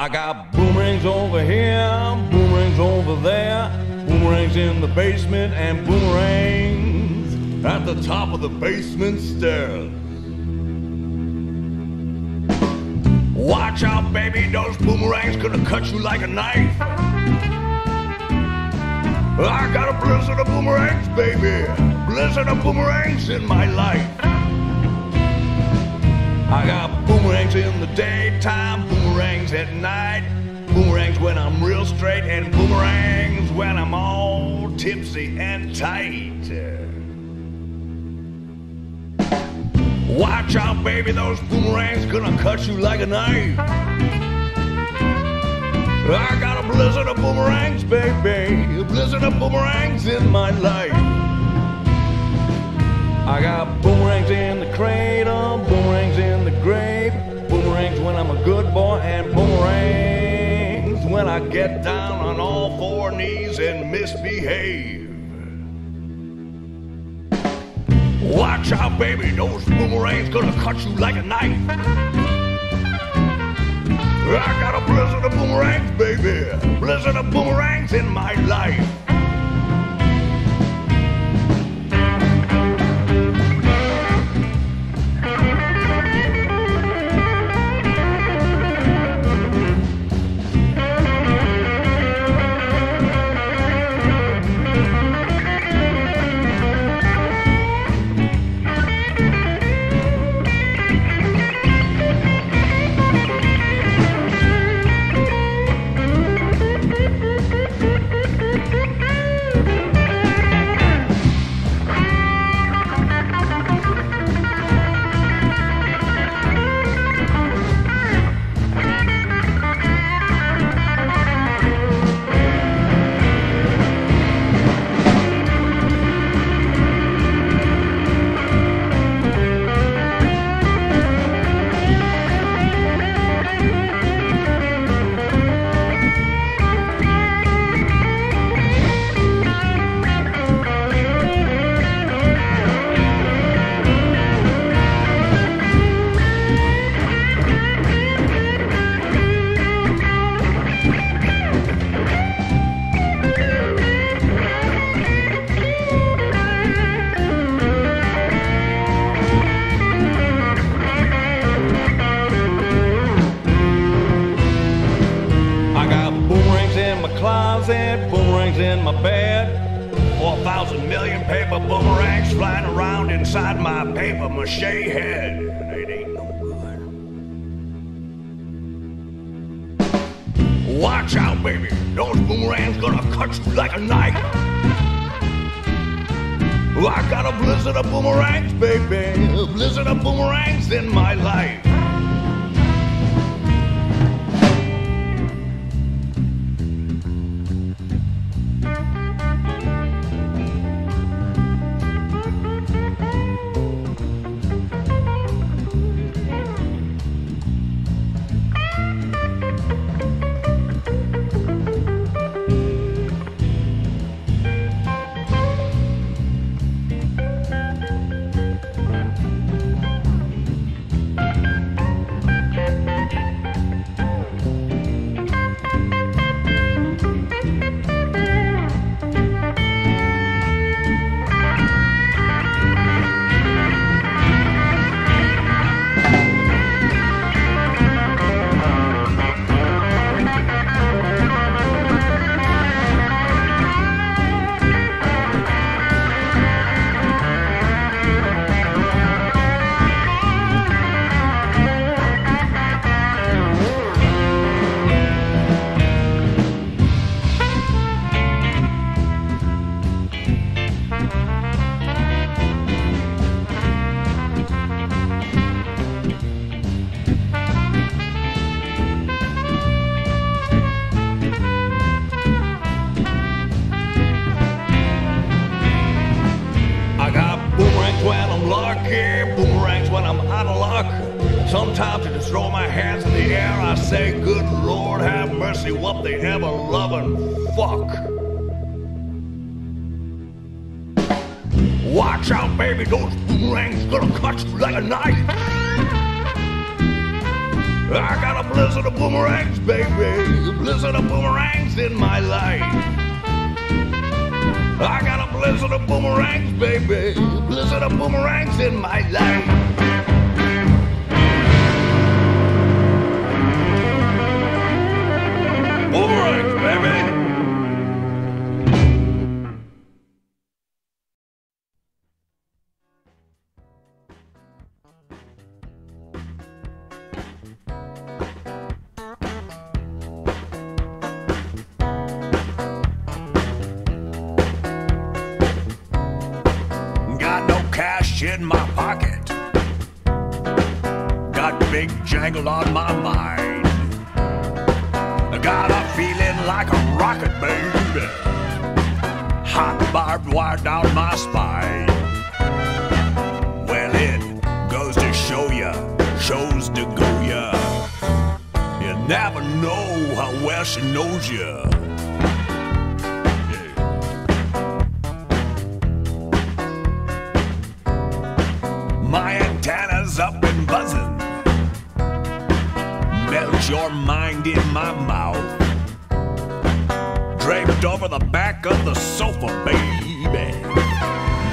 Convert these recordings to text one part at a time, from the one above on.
I got boomerangs over here, boomerangs over there, boomerangs in the basement, and boomerangs at the top of the basement stairs. Watch out, baby, those boomerangs gonna cut you like a knife. I got a blizzard of boomerangs, baby, blizzard of boomerangs in my life. I got boomerangs in the daytime, boomerangs at night, boomerangs when I'm real straight, and boomerangs when I'm all tipsy and tight. Watch out, baby, those boomerangs gonna cut you like a knife. I got a blizzard of boomerangs, baby, a blizzard of boomerangs in my life. I got boomerangs in the cradle, boomerangs in the grave, boomerangs when I'm a good boy, and boomerangs when I get down on all four knees and misbehave. Watch out, baby, those boomerangs gonna cut you like a knife. I got a blizzard of boomerangs, baby, blizzard of boomerangs in my life.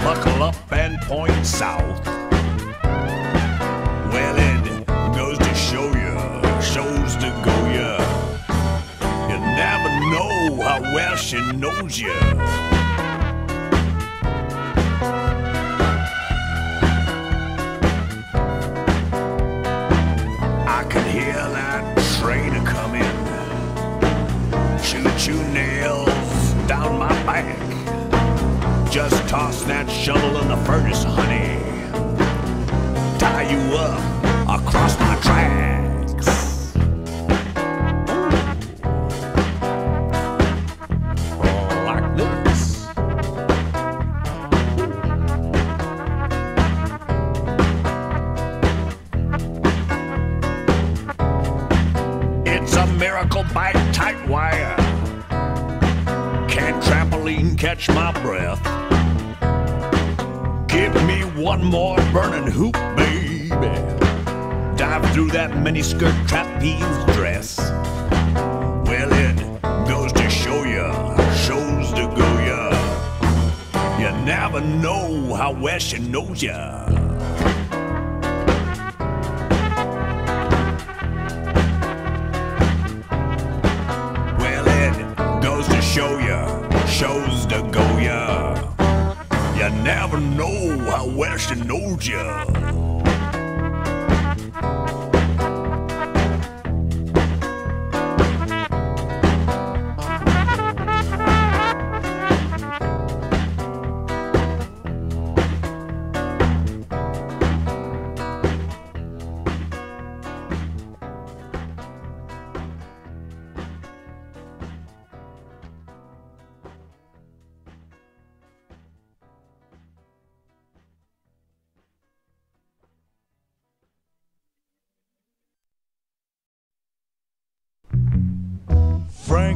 Buckle up and point south. Well, it goes to show you, shows to go ya. You never know how well she knows you. I can hear that train a coming. Choo choo nails down my back. Just toss that shovel in the furnace, honey. Tie you up across my miniskirt trapeze dress. Well, it goes to show ya, shows to go ya. You never know how well she knows ya.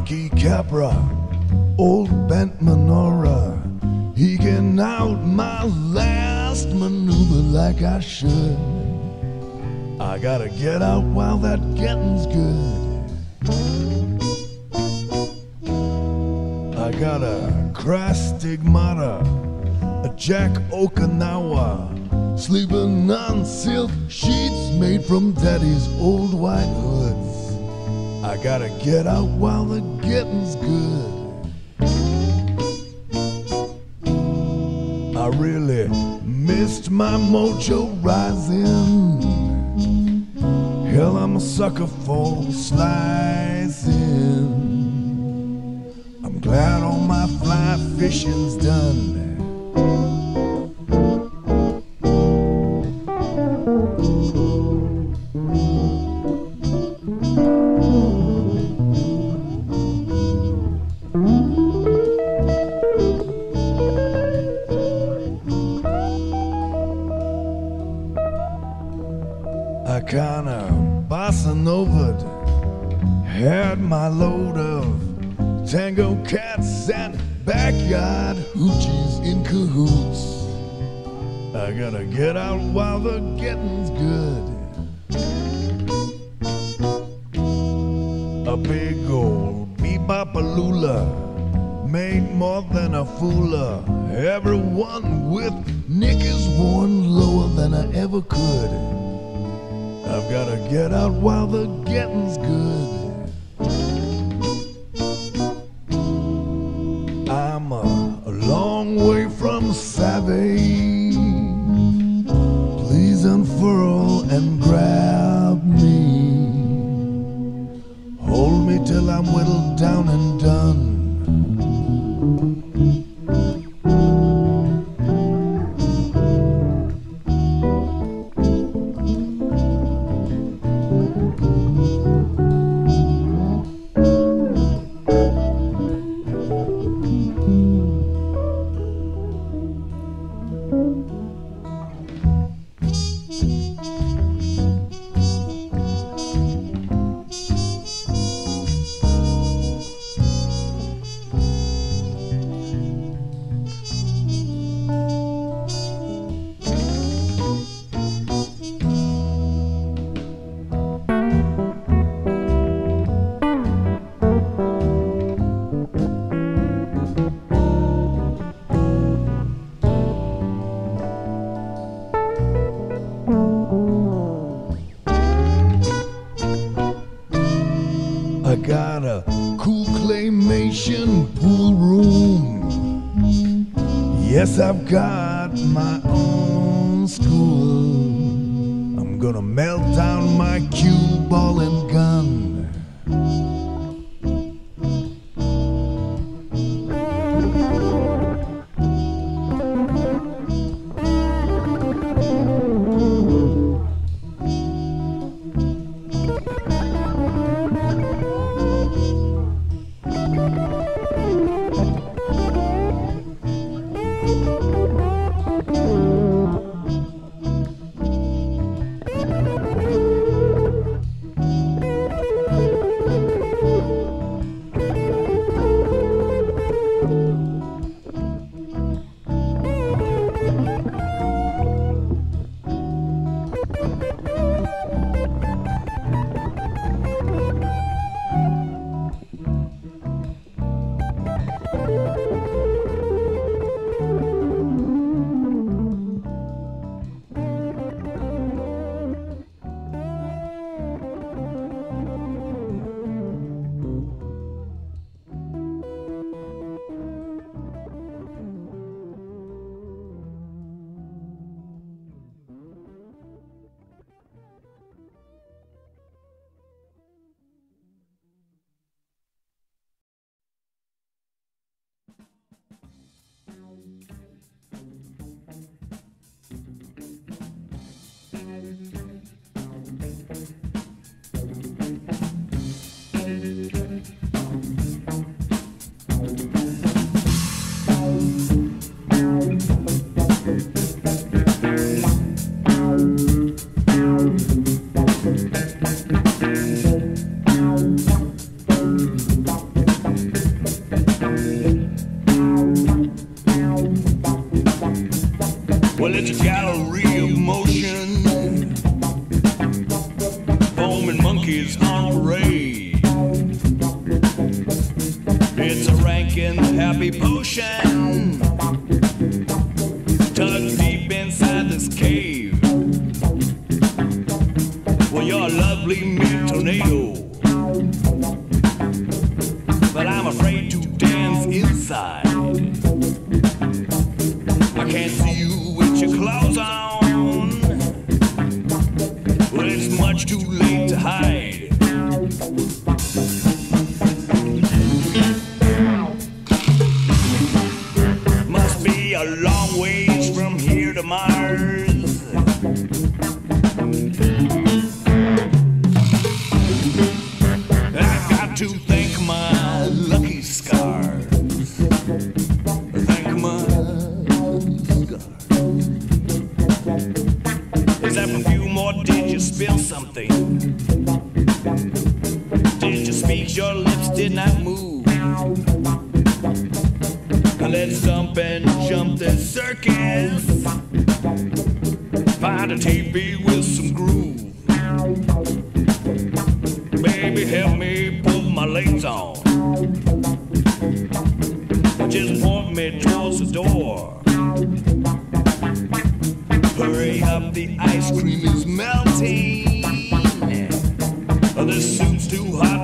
Frankie Capra, old bent menorah. He can out my last maneuver like I should. I gotta get out while that getting's good. I got a crass stigmata, a Jack Okinawa, sleeping on silk sheets made from daddy's old white hoods. I gotta get out while the getting's good. I really missed my mojo rising. Hell, I'm a sucker for slicing. I'm glad all my fly fishing's done. tango cats and backyard hoochies in cahoots. I gotta get out while the getting's good. A big old bebopalula made more than a fooler. Everyone with nick is worn lower than I ever could. I've gotta get out while the getting's good. savage. circus. Find a TV with some groove. Baby, help me pull my legs on. Just point me towards the door. Hurry up, the ice cream is melting. The soup's too hot.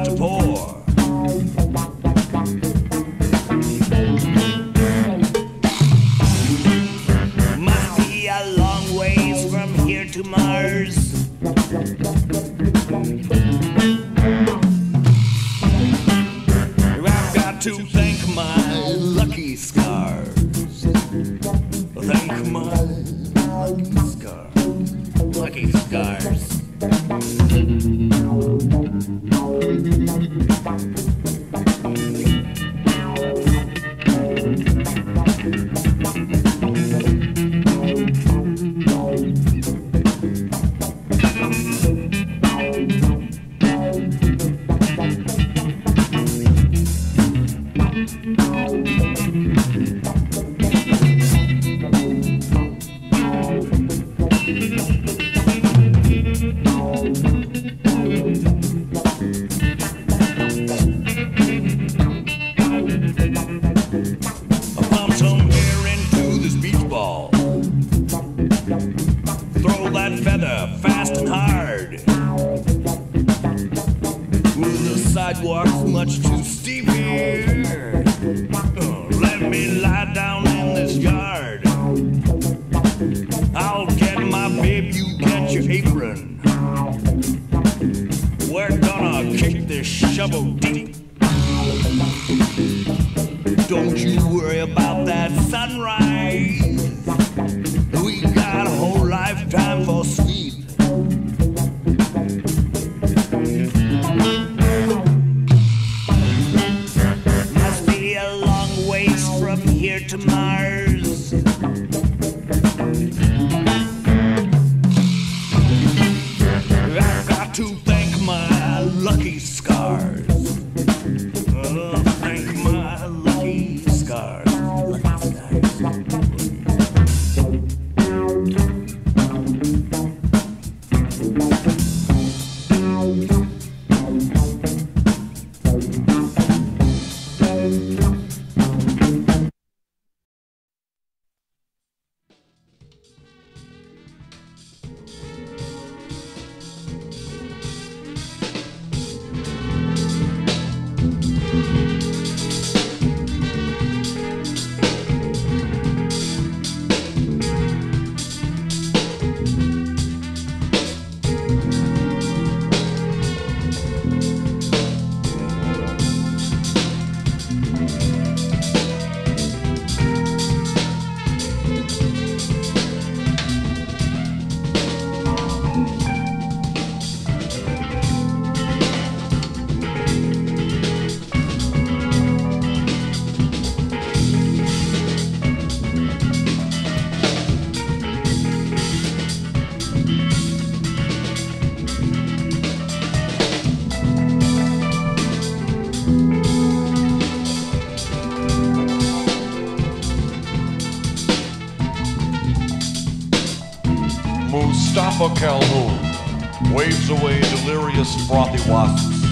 Calhoun waves away delirious frothy wasps,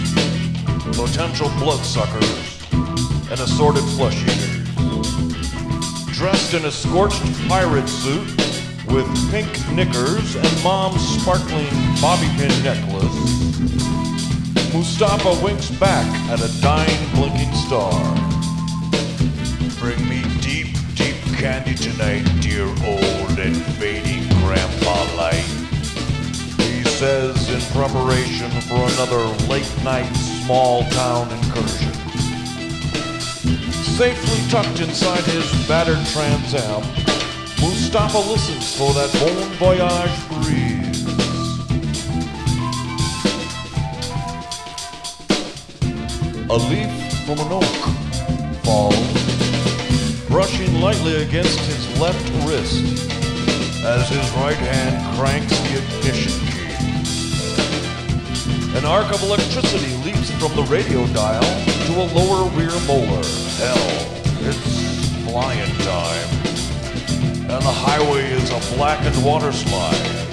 potential bloodsuckers, and assorted flesh eaters. Dressed in a scorched pirate suit with pink knickers and mom's sparkling bobby pin necklace, Mustafa winks back at a dying blinking star. Bring me deep, deep candy tonight, dear old preparation for another late night small town incursion. Safely tucked inside his battered Trans Am, Mustafa listens for that bon voyage breeze. A leaf from an oak falls, brushing lightly against his left wrist as his right hand cranks the ignition. An arc of electricity leaps from the radio dial to a lower rear molar. Hell, it's flying time. And the highway is a blackened water slide.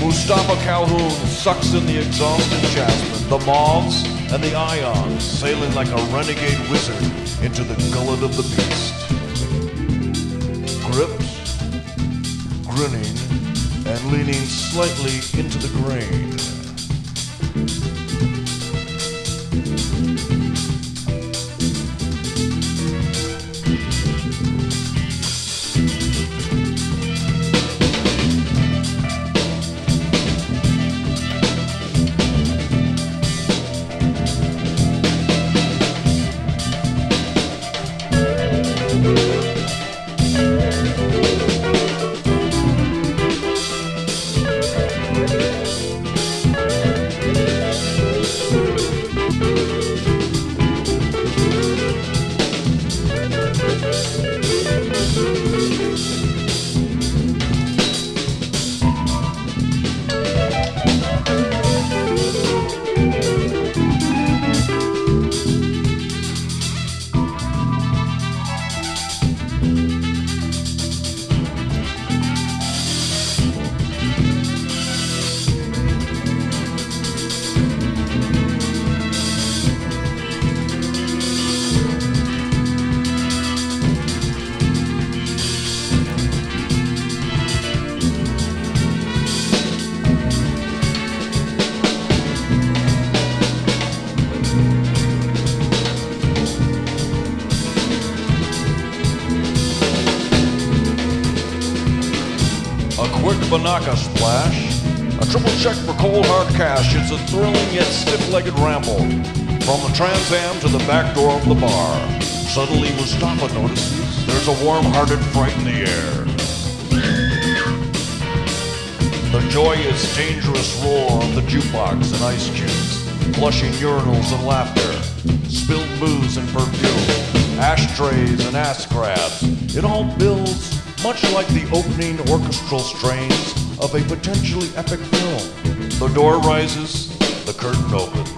Mustafa Calhoun sucks in the exhaust and jasmine, the moths, and the ions sailing like a renegade wizard into the gullet of the beast. Grips, grinning, and leaning slightly into the grain. Banaka splash, a triple check for cold hard cash. It's a thrilling yet stiff-legged ramble from the Trans Am to the back door of the bar. Suddenly, Mustafa notices there's a warm-hearted fright in the air. The joyous, dangerous roar of the jukebox and ice cubes, flushing urinals and laughter, spilled booze and perfume, ashtrays and ass grabs. It all builds much like the opening orchestral strains of a potentially epic film. The door rises, the curtain opens.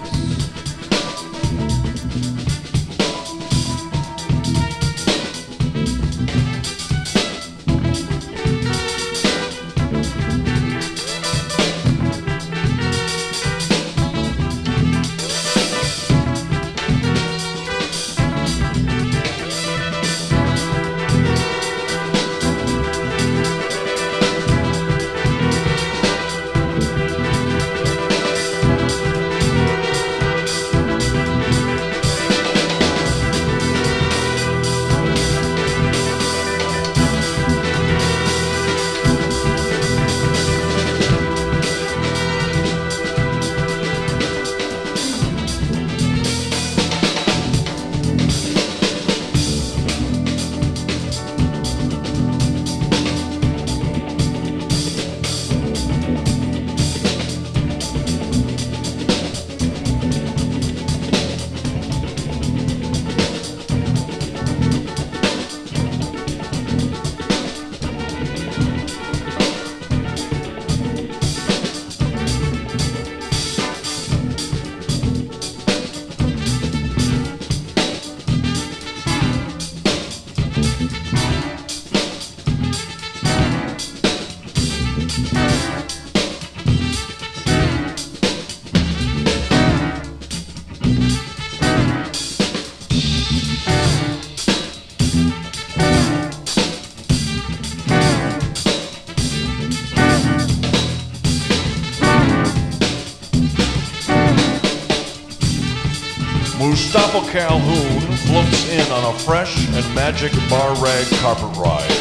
Mustafa Calhoun floats in on a fresh and magic bar rag carpet ride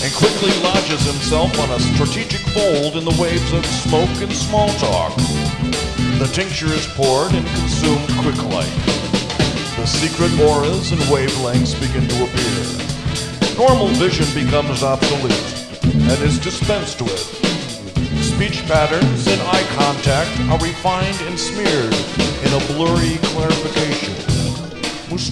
and quickly lodges himself on a strategic fold in the waves of smoke and small talk. The tincture is poured and consumed quickly. The secret auras and wavelengths begin to appear. Normal vision becomes obsolete and is dispensed with. Speech patterns and eye contact are refined and smeared in a blurry clarification.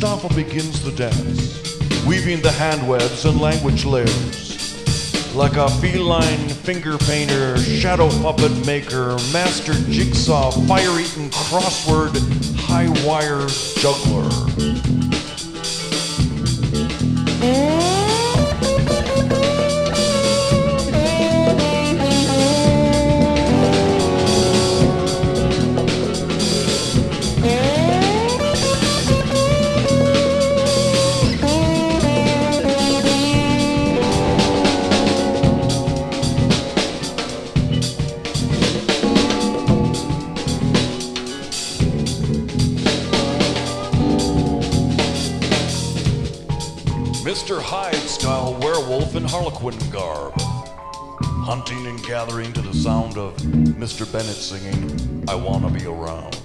Mustafa begins the dance, weaving the hand webs and language layers. Like a feline finger painter, shadow puppet maker, master jigsaw, fire eaten crossword, high wire juggler. Mm. Mr. Hyde style werewolf in Harlequin garb. Hunting and gathering to the sound of Mr. Bennett singing, I Wanna Be Around.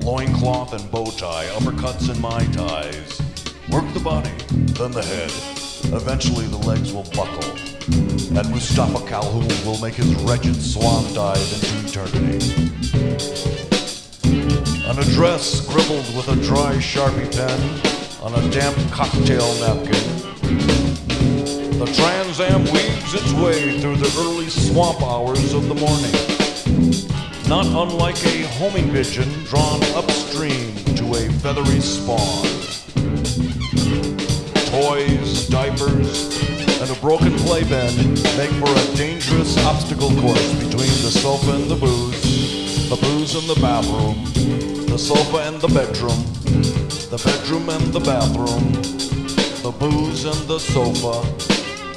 Loincloth and bow tie, uppercuts and mai tais. Work the body, then the head. Eventually the legs will buckle. And Mustafa Calhoun will make his wretched swan dive into eternity. An address scribbled with a dry Sharpie pen on a damp cocktail napkin. The Trans Am weaves its way through the early swamp hours of the morning. Not unlike a homing pigeon drawn upstream to a feathery spawn. Toys, diapers, and a broken playpen make for a dangerous obstacle course between the sofa and the booze, the booze and the bathroom, the sofa and the bedroom, the bedroom and the bathroom, the booze and the sofa,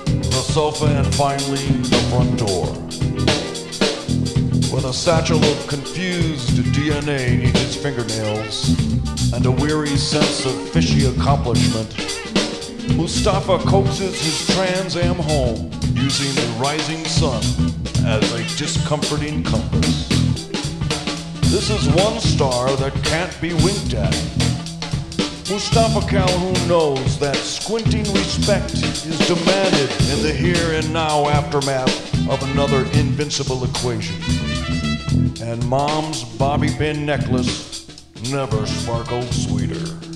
the sofa, and finally the front door. With a satchel of confused DNA in his fingernails and a weary sense of fishy accomplishment, Mustafa coaxes his Trans Am home using the rising sun as a discomforting compass. This is one star that can't be winked at. Mustafa Calhoun knows that squinting respect is demanded in the here and now aftermath of another invincible equation. And mom's bobby pin necklace never sparkled sweeter.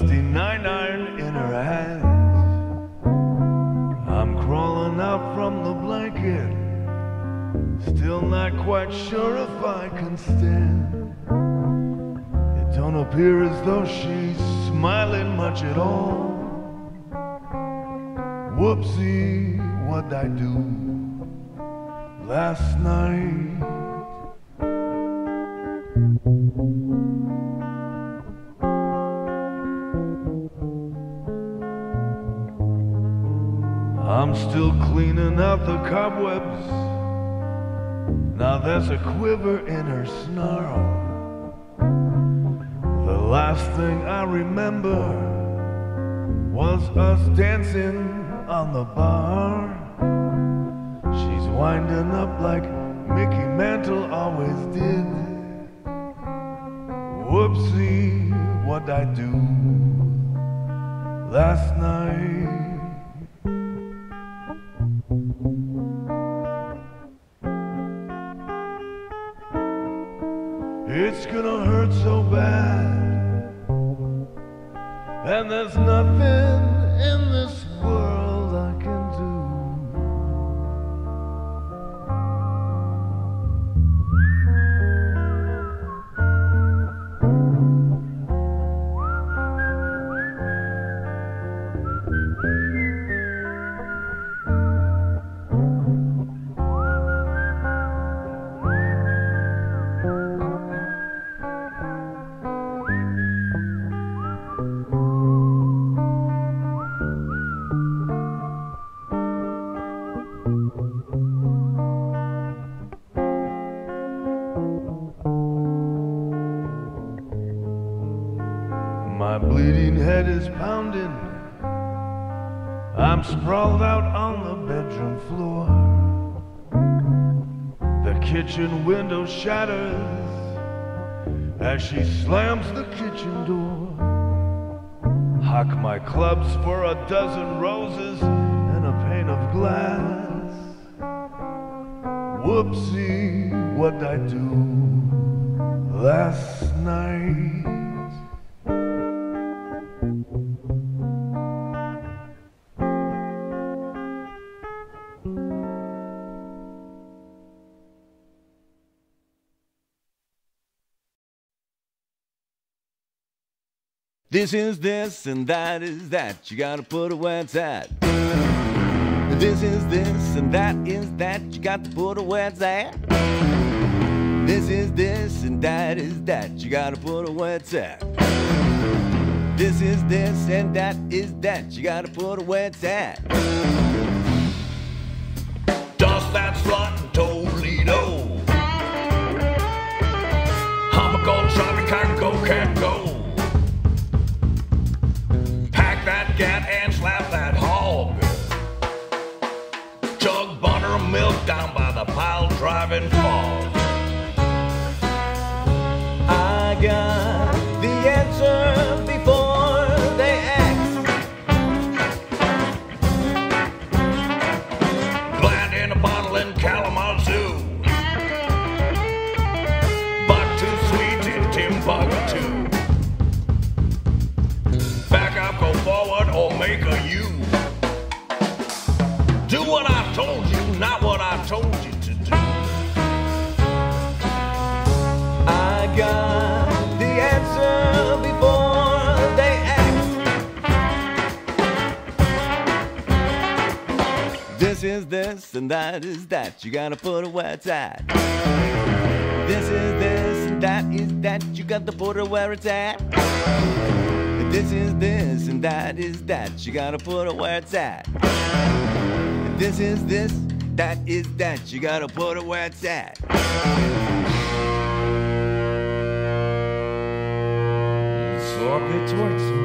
My rusty nine iron in her hands. I'm crawling out from the blanket, still not quite sure if I can stand. It don't appear as though she's smiling much at all. Whoopsie, what'd I do last night? Out the cobwebs. Now there's a quiver in her snarl. The last thing I remember was us dancing on the bar. She's winding up like Mickey Mantle always did. Whoopsie, what'd I do last night? It's gonna hurt so bad. And there's nothing in this bedroom floor. The kitchen window shatters as she slams the kitchen door. Hock my clubs for a dozen roses and a pane of glass. Whoopsie, what'd I do last night? This is this and that is that. You gotta put it where it's at. This is this and that is that. You got to put it where it's at. This is this and that is that. You gotta put it where it's at. This is this and that is that. You gotta put it where it's at. Dust that slut in Toledo. Driving fog. I got is this and that is that. You gotta put it where it's at. This is this and that is that. You got to put it where it's at. This is this and that is that. You gotta put it where it's at. This is this, that is that. You gotta put it where it's at. It towards me.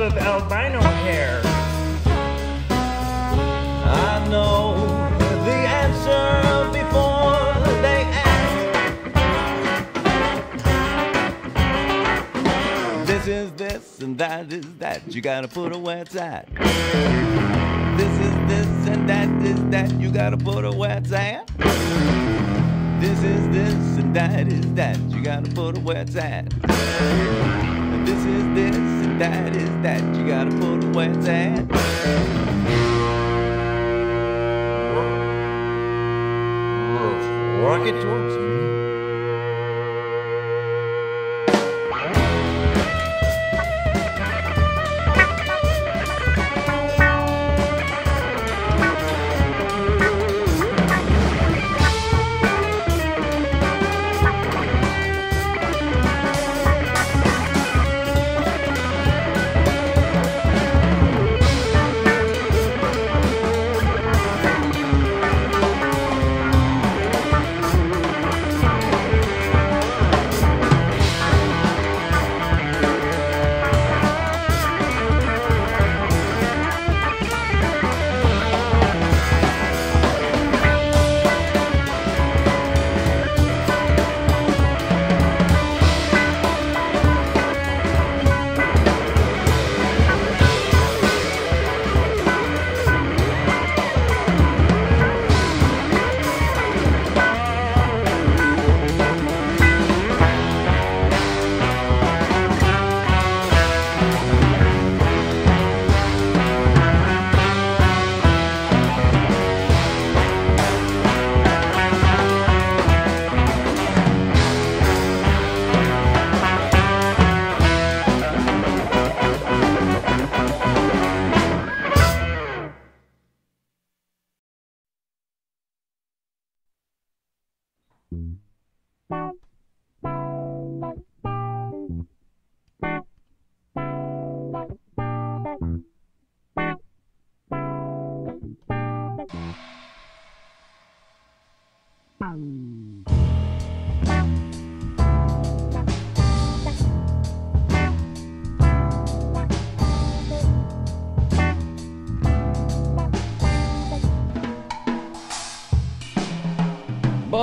Of albino hair. I know the answer before they ask. This is this and that is that. You gotta put away it's at. This is this and that is that. You gotta put away it's at. This is this and that is that. You gotta put away it's at. That is that. You gotta put away it's at. Rocket towards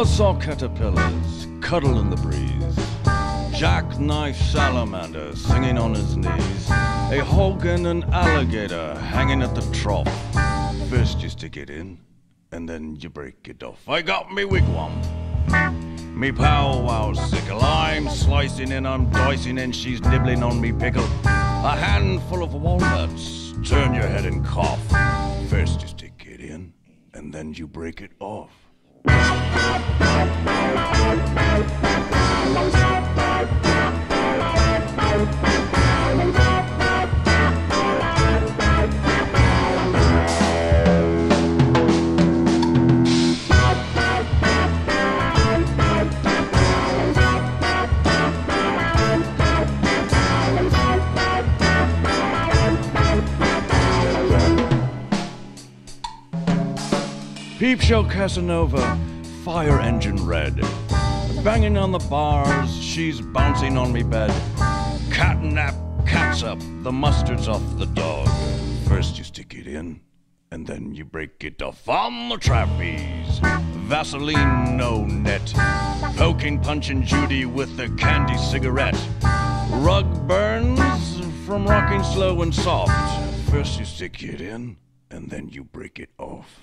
Buzzsaw caterpillars cuddle in the breeze. Jackknife salamander singing on his knees. A hog and an alligator hanging at the trough. First you stick it in, and then you break it off. I got me wigwam. Me powwow sickle, I'm slicing and I'm dicing and she's nibbling on me pickle. A handful of walnuts, turn your head and cough. First you stick it in, and then you break it off. Peep Show Casanova, fire engine red. Banging on the bars, she's bouncing on me bed. Catnap, cat's up, the mustard's off the dog. First you stick it in, and then you break it off on the trapeze. Vaseline, no net. Poking, punching Judy with a candy cigarette. Rug burns from rocking slow and soft. First you stick it in, and then you break it off.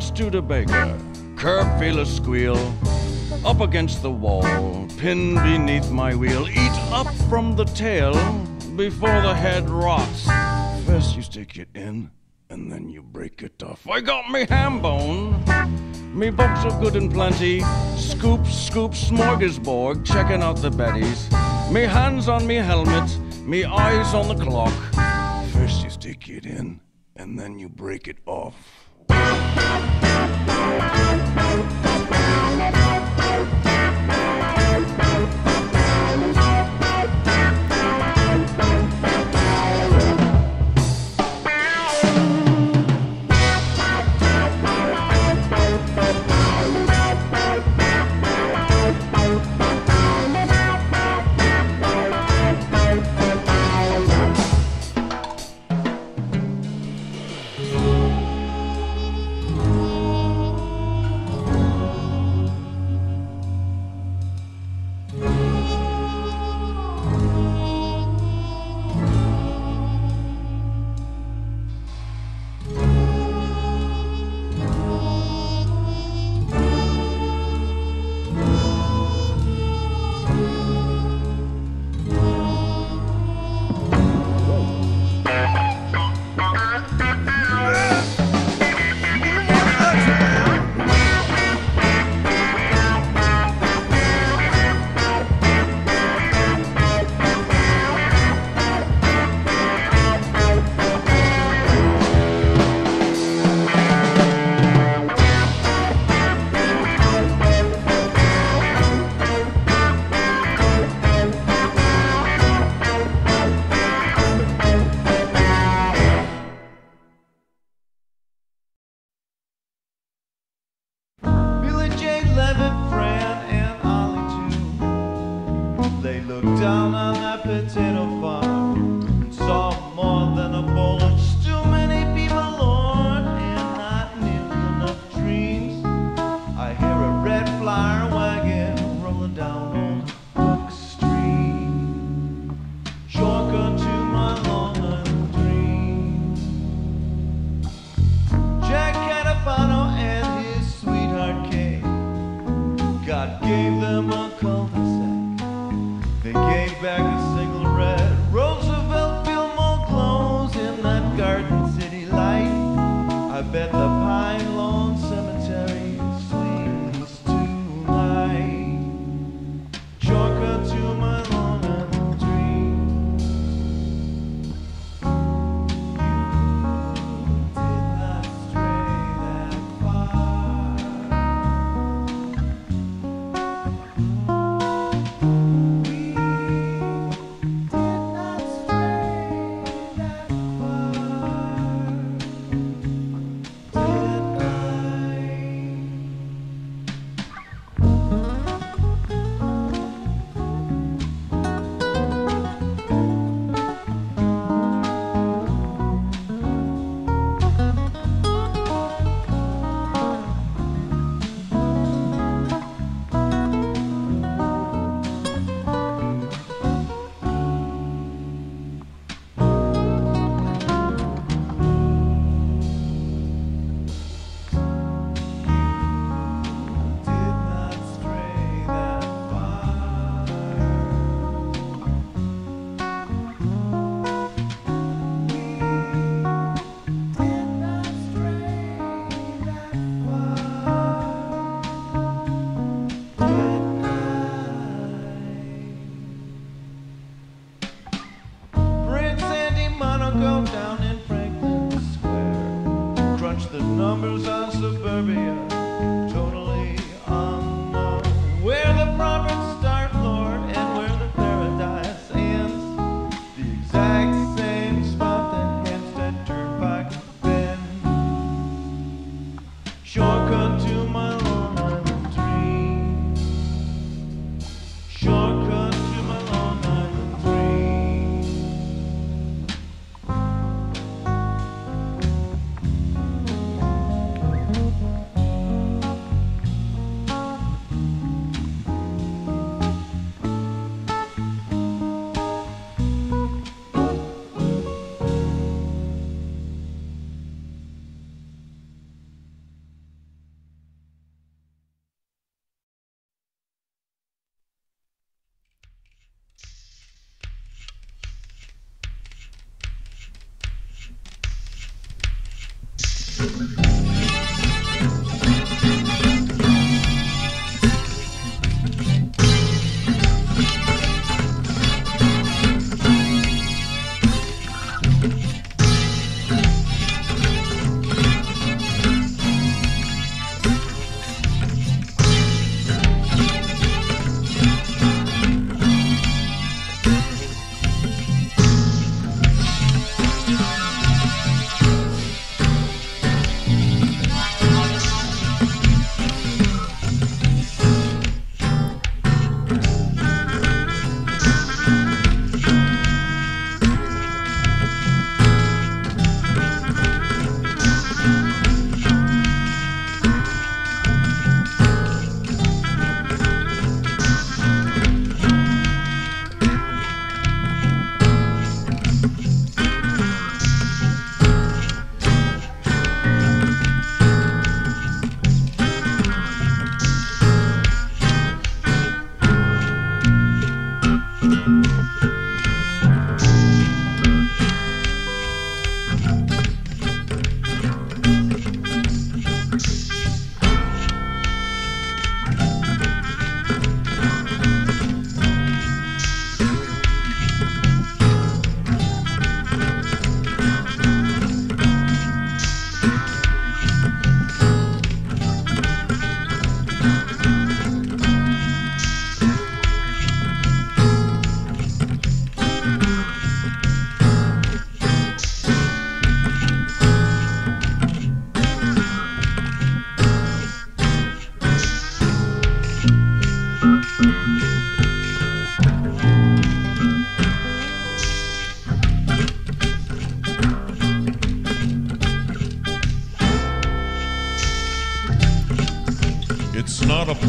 out Studebaker, curb fearless squeal. Up against the wall, pin beneath my wheel, eat up from the tail before the head rots. First you stick it in, and then you break it off. I got me ham bone, me box of good and plenty. Scoop, scoop, smorgasbord, checking out the betties. Me hands on me helmet, me eyes on the clock. First you stick it in, and then you break it off. Thank you.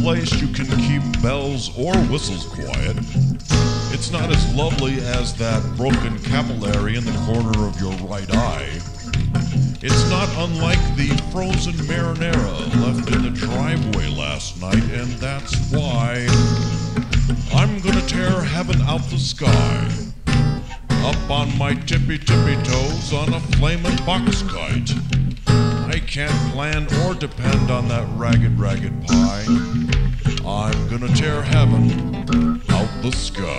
Place you can keep bells or whistles quiet. It's not as lovely as that broken capillary in the corner of your right eye. It's not unlike the frozen marinara left in the driveway last night, and that's why I'm gonna tear heaven out the sky. Up on my tippy tippy toes on a flamin' box kite. I can't plan or depend on that ragged, ragged pie. Heaven out the sky.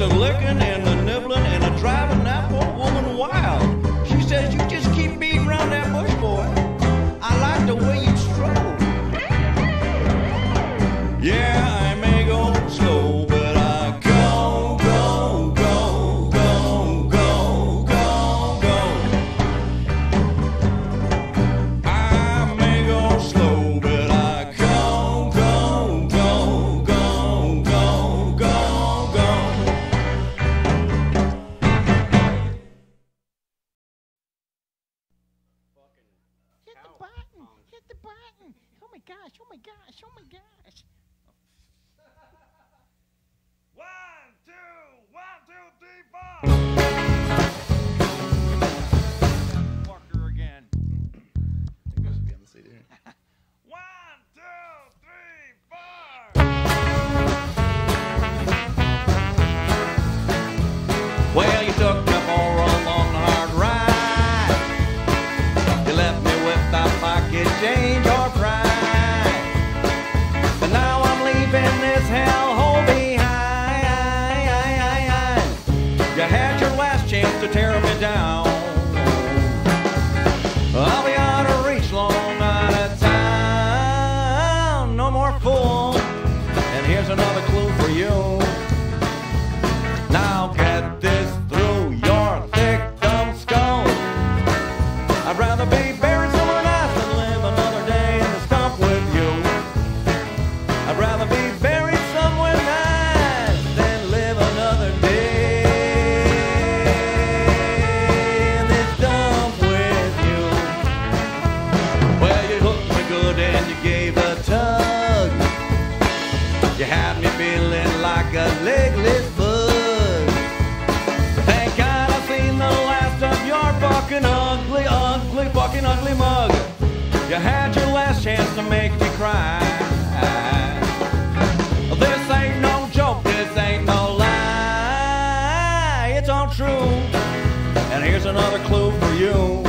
A licking fucking ugly, ugly, fucking ugly mug. You had your last chance to make me cry. This ain't no joke, this ain't no lie. It's all true. And here's another clue for you.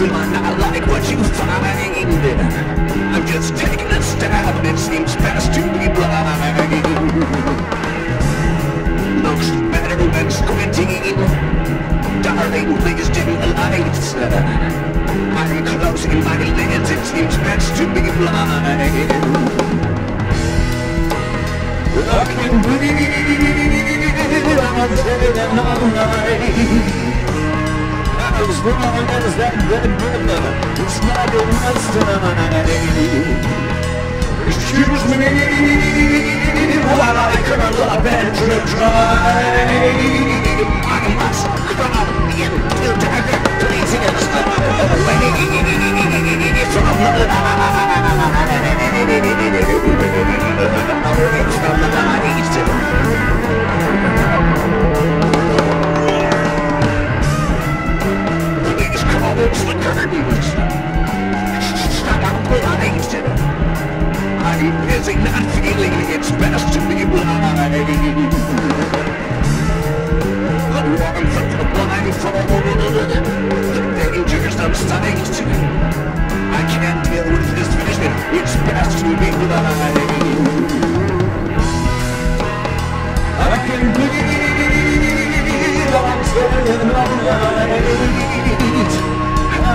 You I not like what you find. I'm just strong as that red river It's not a mistake Excuse me While I curl up and drip dry I must crawl into tiger Pleasing and slip away From the light From the light Close the curtains. Shut up the light. I'm busy not feeling it's best to be blind. The warmth of the blindfold, the dangers of sight. I can't deal with this vision, it's best to be blind. I can bleed on staying